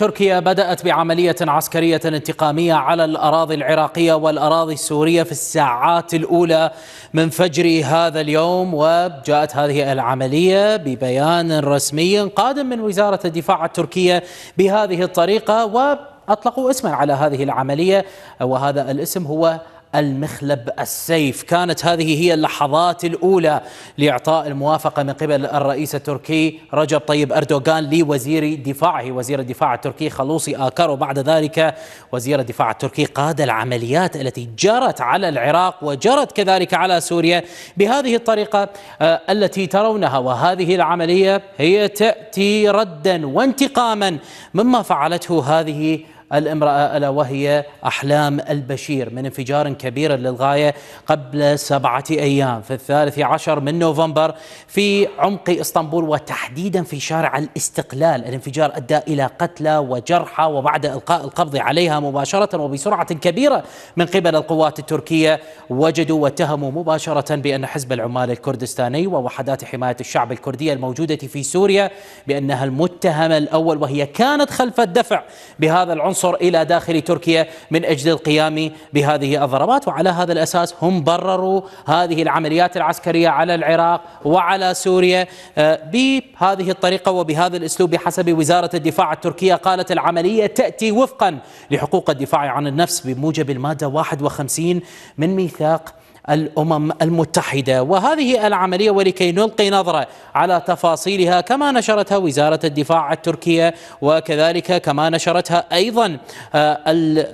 تركيا بدأت بعملية عسكرية انتقامية على الأراضي العراقية والأراضي السورية في الساعات الأولى من فجر هذا اليوم وجاءت هذه العملية ببيان رسمي قادم من وزارة الدفاع التركية بهذه الطريقة وأطلقوا اسما على هذه العملية وهذا الاسم هو المخلب السيف. كانت هذه هي اللحظات الأولى لإعطاء الموافقة من قبل الرئيس التركي رجب طيب أردوغان لوزير دفاعه. وزير الدفاع التركي خلوصي آكار وبعد ذلك وزير الدفاع التركي قاد العمليات التي جرت على العراق وجرت كذلك على سوريا بهذه الطريقة آه، التي ترونها. وهذه العملية هي تأتي ردا وانتقاما مما فعلته هذه الامرأة ألا وهي أحلام البشير من انفجار كبير للغاية قبل سبعة أيام في الثالث عشر من نوفمبر في عمق إسطنبول وتحديدا في شارع الاستقلال. الانفجار أدى إلى قتلى وجرحى وبعد إلقاء القبض عليها مباشرة وبسرعة كبيرة من قبل القوات التركية. وجدوا واتهموا مباشرة بأن حزب العمال الكردستاني ووحدات حماية الشعب الكردية الموجودة في سوريا بأنها المتهم الأول وهي كانت خلف الدفع بهذا العنصر. العنصر إلى داخل تركيا من أجل القيام بهذه الضربات. وعلى هذا الأساس هم برروا هذه العمليات العسكرية على العراق وعلى سوريا آه، بهذه الطريقة وبهذا الأسلوب بحسب وزارة الدفاع التركية قالت العملية تأتي وفقا لحقوق الدفاع عن النفس بموجب المادة 51 من ميثاق الأمم المتحدة. وهذه العملية ولكي نلقي نظرة على تفاصيلها كما نشرتها وزارة الدفاع التركية وكذلك كما نشرتها أيضا آه،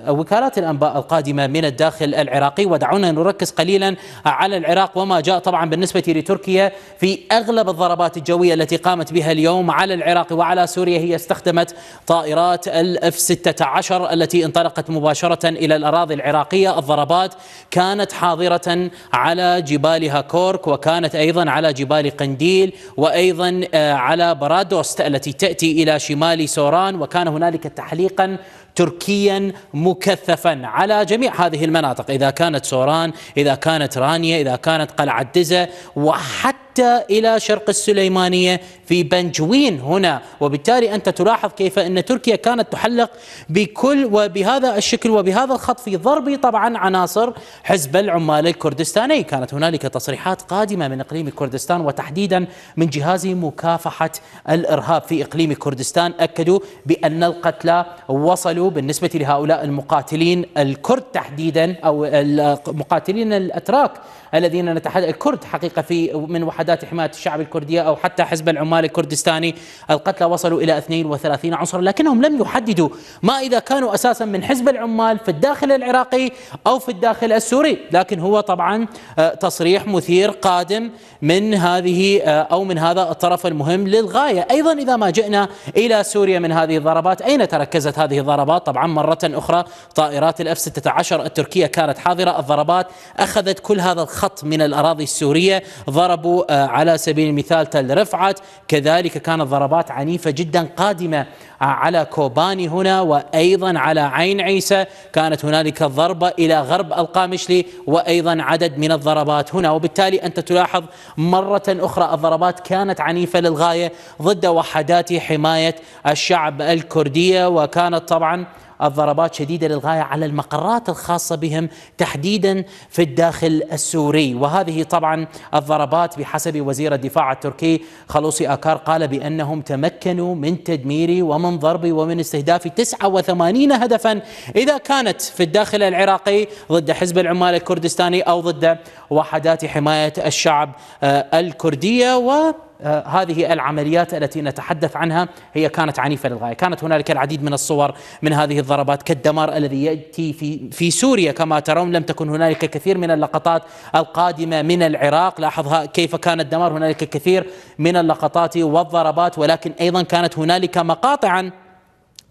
وكالات الأنباء القادمة من الداخل العراقي. ودعونا نركز قليلا على العراق وما جاء طبعا بالنسبة لتركيا في أغلب الضربات الجوية التي قامت بها اليوم على العراق وعلى سوريا. هي استخدمت طائرات ال F 16 التي انطلقت مباشرة إلى الأراضي العراقية. الضربات كانت حاضرة على جبال هاكورك وكانت أيضا على جبال قنديل وأيضا آه، على برادوست التي تأتي إلى شمال سوران وكان هنالك تحليقا تركيا مكثفا على جميع هذه المناطق إذا كانت سوران إذا كانت رانيا إذا كانت قلعة دزة وحتى حتى إلى شرق السليمانية في بنجوين هنا. وبالتالي أنت تلاحظ كيف أن تركيا كانت تحلق بكل وبهذا الشكل وبهذا الخط في ضرب طبعا عناصر حزب العمال الكردستاني. كانت هنالك تصريحات قادمة من إقليم كردستان وتحديدا من جهاز مكافحة الإرهاب في إقليم كردستان. أكدوا بأن القتلى وصلوا بالنسبة لهؤلاء المقاتلين الكرد تحديدا أو المقاتلين الأتراك الذين نتحدث الكرد حقيقة في من وحدات حماية الشعب الكردية أو حتى حزب العمال الكردستاني. القتلى وصلوا إلى 32 عنصرا لكنهم لم يحددوا ما إذا كانوا أساسا من حزب العمال في الداخل العراقي أو في الداخل السوري. لكن هو طبعا آه، تصريح مثير قادم من هذه آه، أو من هذا الطرف المهم للغاية. أيضا إذا ما جئنا إلى سوريا من هذه الضربات أين تركزت هذه الضربات؟ طبعا مرة أخرى طائرات الأف 16 التركية كانت حاضرة. الضربات أخذت كل هذا الخط من الأراضي السورية ضربوا آه، على سبيل المثال تل رفعت. كذلك كانت ضربات عنيفة جدا قادمة آه، على كوباني هنا وأيضا على عين عيسى. كانت هنالك ضربة إلى غرب القامشلي وأيضا عدد من الضربات هنا. وبالتالي أنت تلاحظ مرة أخرى الضربات كانت عنيفة للغاية ضد وحدات حماية الشعب الكردية. وكانت طبعا الضربات شديدة للغاية على المقرات الخاصة بهم تحديدا في الداخل السوري. وهذه طبعا الضربات بحسب وزير الدفاع التركي خلوصي أكار قال بأنهم تمكنوا من تدمير ومن ضرب ومن استهداف 89 هدفا إذا كانت في الداخل العراقي ضد حزب العمال الكردستاني أو ضد وحدات حماية الشعب آه، الكردية. و هذه العمليات التي نتحدث عنها هي كانت عنيفة للغاية. كانت هنالك العديد من الصور من هذه الضربات كالدمار الذي يأتي في, في سوريا. كما ترون لم تكن هنالك كثير من اللقطات القادمة من العراق. لاحظ كيف كان الدمار هنالك كثير من اللقطات والضربات ولكن أيضا كانت هنالك مقاطعا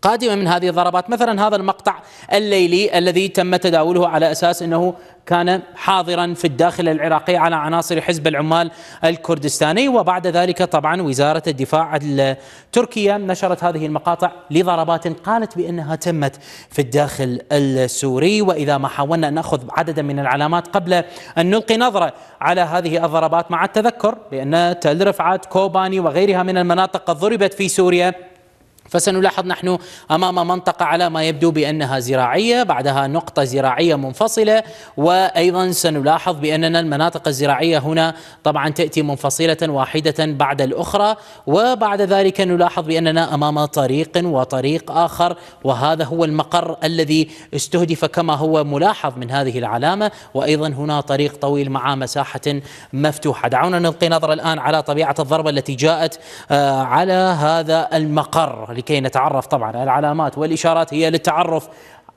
قادمة من هذه الضربات. مثلا هذا المقطع الليلي الذي تم تداوله على أساس أنه كان حاضرا في الداخل العراقي على عناصر حزب العمال الكردستاني. وبعد ذلك طبعا وزارة الدفاع التركية نشرت هذه المقاطع لضربات قالت بأنها تمت في الداخل السوري. وإذا ما حاولنا أن نأخذ عددا من العلامات قبل أن نلقي نظرة على هذه الضربات مع التذكر بأن تل رفعت كوباني وغيرها من المناطق قد ضربت في سوريا فسنلاحظ نحن أمام منطقة على ما يبدو بأنها زراعية بعدها نقطة زراعية منفصلة وأيضا سنلاحظ بأننا المناطق الزراعية هنا طبعا تأتي منفصلة واحدة بعد الأخرى وبعد ذلك نلاحظ بأننا أمام طريق وطريق آخر وهذا هو المقر الذي استهدف كما هو ملاحظ من هذه العلامة وأيضا هنا طريق طويل مع مساحة مفتوحة. دعونا نلقي نظرة الآن على طبيعة الضربة التي جاءت آه، على هذا المقر. لكي نتعرف طبعا. العلامات والإشارات هي للتعرف.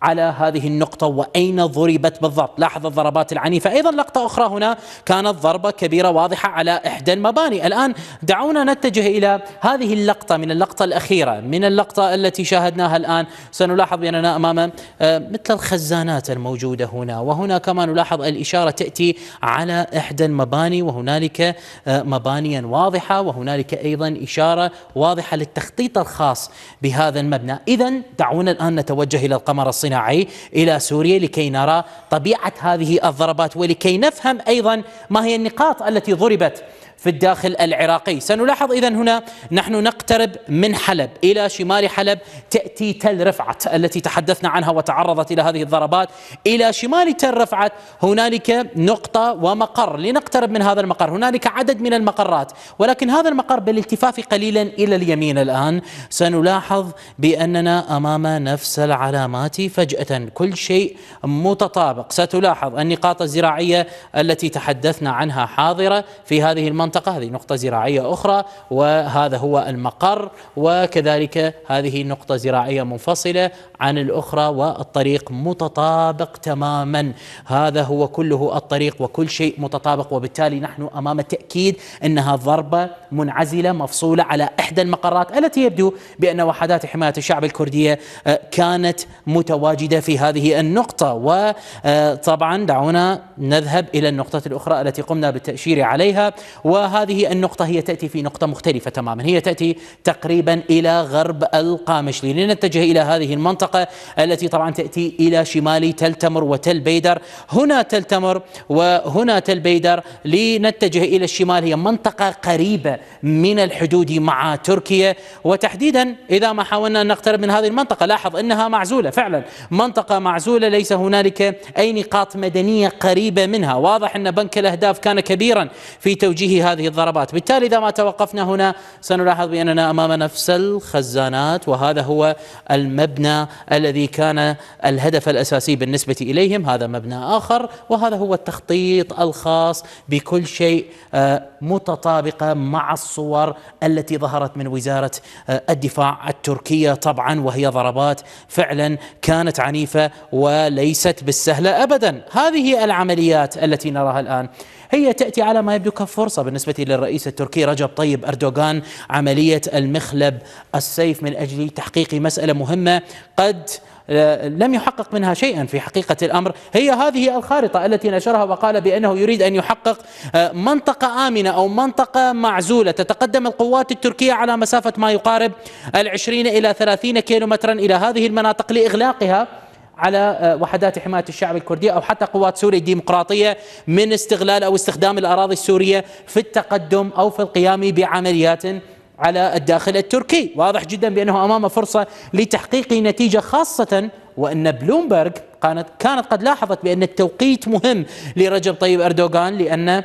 على هذه النقطة وأين ضربت بالضبط؟ لاحظ الضربات العنيفة. أيضا لقطة أخرى هنا كانت ضربة كبيرة واضحة على إحدى المباني. الآن دعونا نتجه إلى هذه اللقطة من اللقطة الأخيرة من اللقطة التي شاهدناها الآن. سنلاحظ بأننا أمام آه، مثل الخزانات الموجودة هنا. وهنا كما نلاحظ الإشارة تأتي على إحدى المباني وهنالك آه، مبانيا واضحة وهنالك أيضا إشارة واضحة للتخطيط الخاص بهذا المبنى. إذا دعونا الآن نتوجه إلى القمر الصيني. الصناعي إلى سوريا لكي نرى طبيعة هذه الضربات ولكي نفهم أيضا ما هي النقاط التي ضربت في الداخل العراقي. سنلاحظ إذا هنا نحن نقترب من حلب إلى شمال حلب تأتي تل رفعت التي تحدثنا عنها وتعرضت إلى هذه الضربات. إلى شمال تل رفعت هنالك نقطة ومقر. لنقترب من هذا المقر. هنالك عدد من المقرات. ولكن هذا المقر بالالتفاف قليلا إلى اليمين الآن. سنلاحظ بأننا أمام نفس العلامات فجأة. كل شيء متطابق. ستلاحظ النقاط الزراعية التي تحدثنا عنها حاضرة في هذه المنطقة. المنطقة. هذه نقطة زراعية أخرى وهذا هو المقر وكذلك هذه نقطة زراعية منفصلة عن الأخرى والطريق متطابق تماما. هذا هو كله الطريق وكل شيء متطابق. وبالتالي نحن أمام تأكيد أنها ضربة منعزلة مفصولة على إحدى المقرات التي يبدو بأن وحدات حماية الشعب الكردية آه، كانت متواجدة في هذه النقطة. وطبعا دعونا نذهب إلى النقطة الأخرى التي قمنا بالتأشير عليها. وهذه النقطة هي تأتي في نقطة مختلفة تماما. هي تأتي تقريبا إلى غرب القامشلي لنتجه إلى هذه المنطقة التي طبعا تأتي إلى شمال تل تمر وتل بيدر. هنا تل تمر وهنا تل بيدر. لنتجه إلى الشمال. هي منطقة قريبة من الحدود مع تركيا. وتحديدا إذا ما حاولنا أن نقترب من هذه المنطقة لاحظ أنها معزولة فعلا. منطقة معزولة ليس هنالك أي نقاط مدنية قريبة منها. واضح أن بنك الأهداف كان كبيرا في توجيه هذه الضربات. بالتالي إذا ما توقفنا هنا سنلاحظ بأننا أمام نفس الخزانات وهذا هو المبنى الذي كان الهدف الأساسي بالنسبة إليهم. هذا مبنى آخر وهذا هو التخطيط الخاص بكل شيء آه، متطابقة مع الصور التي ظهرت من وزارة آه، الدفاع التركية طبعا وهي ضربات فعلا كانت عنيفة وليست بالسهلة أبدا. هذه العمليات التي نراها الآن. هي تأتي على ما يبدو كفرصة بالنسبة للرئيس التركي رجب طيب أردوغان. عملية المخلب السيف من أجل تحقيق مسألة مهمة قد آه، لم يحقق منها شيئا في حقيقة الأمر. هي هذه الخارطة التي نشرها وقال بأنه يريد أن يحقق آه، منطقة آمنة أو منطقة معزولة. تتقدم القوات التركية على مسافة ما يقارب العشرين إلى ثلاثين كيلو مترا إلى هذه المناطق لإغلاقها. على آه، وحدات حماية الشعب الكردي أو حتى قوات سوريا الديمقراطية من استغلال أو استخدام الأراضي السورية في التقدم أو في القيام بعمليات على الداخل التركي. واضح جدا بأنه أمام فرصة لتحقيق نتيجة خاصة وأن بلومبرغ كانت كانت قد لاحظت بأن التوقيت مهم لرجب طيب أردوغان لأن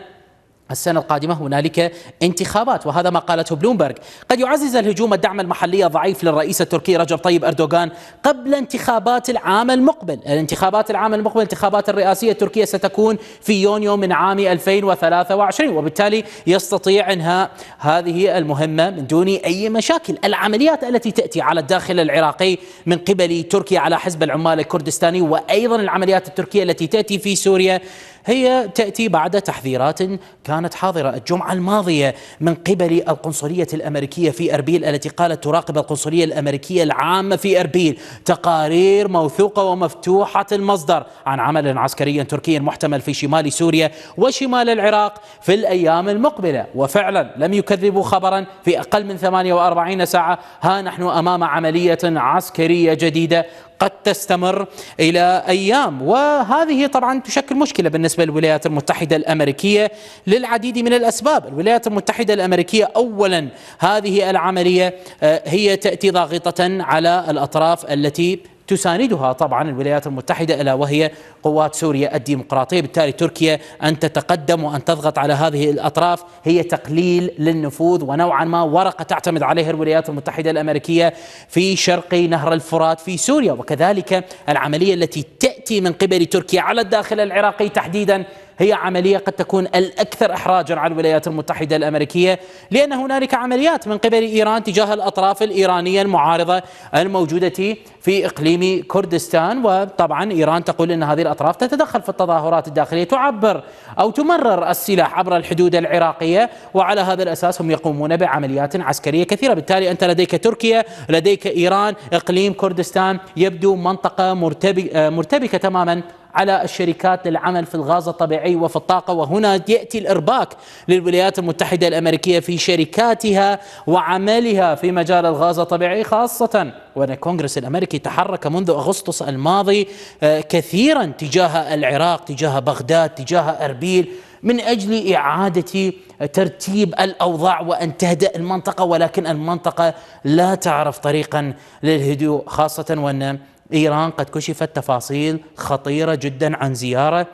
السنة القادمة هنالك انتخابات وهذا ما قالته بلومبرغ. قد يعزز الهجوم الدعم المحلي ضعيف للرئيس التركي رجب طيب أردوغان قبل انتخابات العام المقبل. الانتخابات العام المقبل الانتخابات الرئاسية التركية ستكون في يونيو من عام 2023 وبالتالي يستطيع إنهاء هذه المهمة من دون أي مشاكل. العمليات التي تأتي على الداخل العراقي من قبل تركيا على حزب العمال الكردستاني وأيضا العمليات التركية التي تأتي في سوريا هي تأتي بعد تحذيرات كانت حاضرة الجمعة الماضية من قبل القنصلية الأمريكية في أربيل التي قالت تراقب القنصلية الأمريكية العامة في أربيل. تقارير موثوقة ومفتوحة المصدر عن عمل عسكري تركي محتمل في شمال سوريا وشمال العراق في الأيام المقبلة. وفعلا لم يكذبوا خبرا في أقل من 48 ساعة. ها نحن أمام عملية عسكرية جديدة. قد تستمر إلى أيام. وهذه طبعا تشكل مشكلة بالنسبة للولايات المتحدة الأمريكية للعديد من الأسباب. الولايات المتحدة الأمريكية أولا هذه العملية آه، هي تأتي ضاغطة على الأطراف التي تساندها طبعا الولايات المتحدة ألا وهي قوات سوريا الديمقراطية. بالتالي تركيا أن تتقدم وأن تضغط على هذه الأطراف. هي تقليل للنفوذ ونوعا ما ورقة تعتمد عليها الولايات المتحدة الأمريكية في شرق نهر الفرات في سوريا. وكذلك العملية التي تأتي من قبل تركيا على الداخل العراقي تحديدا هي عملية قد تكون الأكثر إحراجا على الولايات المتحدة الأمريكية لأن هنالك عمليات من قبل إيران تجاه الأطراف الإيرانية المعارضة الموجودة في إقليم كردستان. وطبعا إيران تقول أن هذه الأطراف تتدخل في التظاهرات الداخلية تعبر أو تمرر السلاح عبر الحدود العراقية. وعلى هذا الأساس هم يقومون بعمليات عسكرية كثيرة. بالتالي أنت لديك تركيا لديك إيران إقليم كردستان يبدو منطقة مرتبكة تماما على الشركات للعمل في الغاز الطبيعي وفي الطاقة. وهنا يأتي الإرباك للولايات المتحدة الأمريكية في شركاتها وعملها في مجال الغاز الطبيعي خاصة وأن الكونغرس الأمريكي تحرك منذ أغسطس الماضي آه، كثيرا تجاه العراق تجاه بغداد تجاه أربيل من أجل إعادة ترتيب الأوضاع وأن تهدأ المنطقة. ولكن المنطقة لا تعرف طريقا للهدوء خاصة وأن إيران قد كشفت تفاصيل خطيرة جدا عن زيارة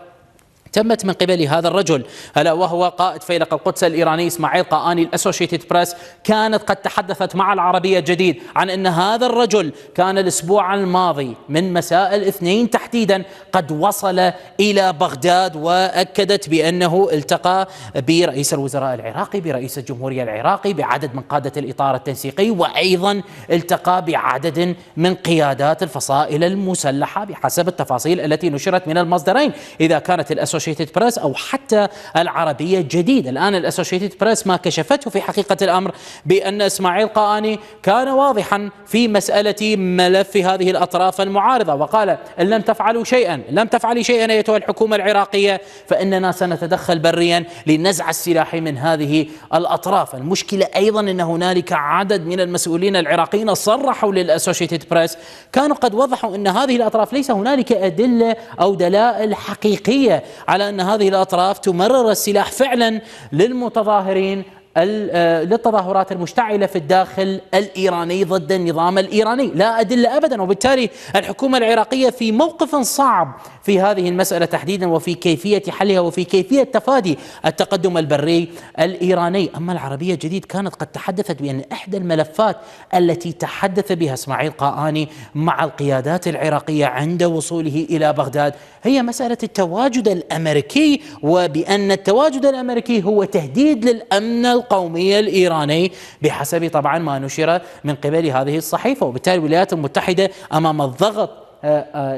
تمت من قبل هذا الرجل. ألا وهو قائد فيلق القدس الإيراني إسماعيل قآني الأسوشيتد بريس. كانت قد تحدثت مع العربية الجديد عن أن هذا الرجل كان الأسبوع الماضي من مساء الاثنين تحديدا قد وصل إلى بغداد وأكدت بأنه التقى برئيس الوزراء العراقي برئيس الجمهورية العراقي بعدد من قادة الإطار التنسيقي وأيضا التقى بعدد من قيادات الفصائل المسلحة بحسب التفاصيل التي نشرت من المصدرين. إذا كانت الأسوشيتد الاسوشيتد بريس أو حتى العربية الجديد الآن الاسوشيتد بريس ما كشفته في حقيقة الأمر بأن إسماعيل قاني كان واضحا في مسألة ملف هذه الأطراف المعارضة وقال إن لم تفعلوا شيئا لم تفعلي شيئا أيتها الحكومة العراقية فإننا سنتدخل بريا لنزع السلاح من هذه الأطراف. المشكلة أيضا أن هنالك عدد من المسؤولين العراقيين صرحوا للاسوشيتد بريس كانوا قد وضحوا أن هذه الأطراف ليس هنالك أدلة أو دلائل حقيقية على أن هذه الأطراف تمرر السلاح فعلا للمتظاهرين آه، للتظاهرات المشتعلة في الداخل الإيراني ضد النظام الإيراني. لا أدلة أبدا. وبالتالي الحكومة العراقية في موقف صعب في هذه المسألة تحديدا وفي كيفية حلها وفي كيفية تفادي التقدم البري الإيراني. أما العربية الجديد كانت قد تحدثت بأن إحدى الملفات التي تحدث بها إسماعيل قاآني مع القيادات العراقية عند وصوله إلى بغداد هي مسألة التواجد الأمريكي وبأن التواجد الأمريكي هو تهديد للأمن القومي الإيراني بحسب طبعا ما نشر من قبل هذه الصحيفة. وبالتالي الولايات المتحدة أمام الضغط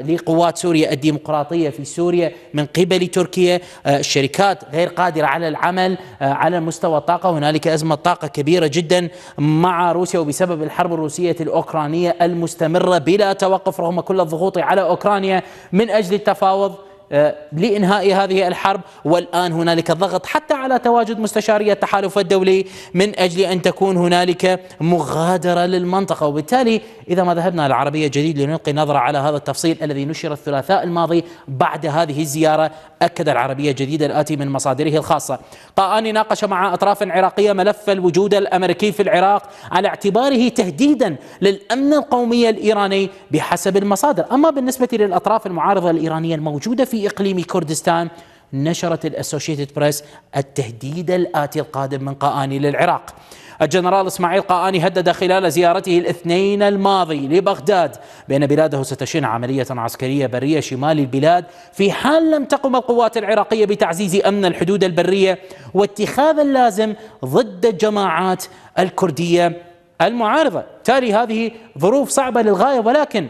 لقوات سوريا الديمقراطية في سوريا من قبل تركيا. آه، الشركات غير قادرة على العمل على مستوى الطاقة. هنالك أزمة طاقة كبيرة جدا مع روسيا وبسبب الحرب الروسية الأوكرانية المستمرة بلا توقف رغم كل الضغوط على أوكرانيا. من أجل التفاوض آه، لإنهاء هذه الحرب والآن هنالك ضغط حتى على تواجد مستشاري التحالف الدولي من أجل أن تكون هنالك مغادرة للمنطقة. وبالتالي إذا ما ذهبنا العربية جديد لنلقي نظرة على هذا التفصيل الذي نشر الثلاثاء الماضي بعد هذه الزيارة أكد العربية الجديدة الآتي من مصادره الخاصة. قاآني ناقش مع أطراف عراقية ملف الوجود الأمريكي في العراق على اعتباره تهديدا للأمن القومي الإيراني بحسب المصادر. أما بالنسبة للأطراف المعارضة الإيرانية الموجودة في إقليم كردستان نشرت الأسوشيتد بريس التهديد الآتي القادم من قاآني للعراق. الجنرال إسماعيل قاآني هدد خلال زيارته الاثنين الماضي لبغداد بأن بلاده ستشن عملية عسكرية برية شمال البلاد في حال لم تقم القوات العراقية بتعزيز أمن الحدود البرية واتخاذ اللازم ضد الجماعات الكردية المعارضة. تالي هذه ظروف صعبة للغاية ولكن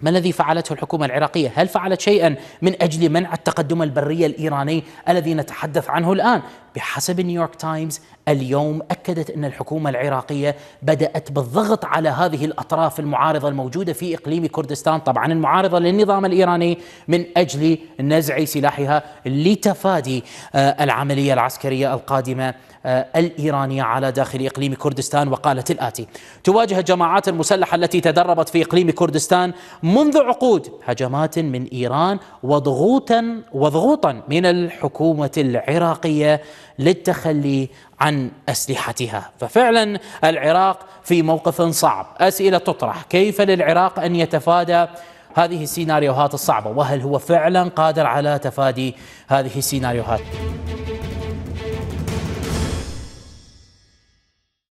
ما الذي فعلته الحكومة العراقية؟ هل فعلت شيئا من أجل منع التقدم البري الإيراني الذي نتحدث عنه الآن؟ بحسب نيويورك تايمز اليوم أكدت أن الحكومة العراقية بدأت بالضغط على هذه الأطراف المعارضة الموجودة في إقليم كردستان. طبعا المعارضة للنظام الإيراني من أجل نزع سلاحها لتفادي آه، العملية العسكرية القادمة آه، الإيرانية على داخل إقليم كردستان وقالت الآتي تواجه الجماعات المسلحة التي تدربت في إقليم كردستان منذ عقود هجمات من إيران وضغوطا وضغوطا من الحكومة العراقية للتخلي عن أسلحتها. ففعلا العراق في موقف صعب. أسئلة تطرح. كيف للعراق أن يتفادى هذه السيناريوهات الصعبة؟ وهل هو فعلا قادر على تفادي هذه السيناريوهات؟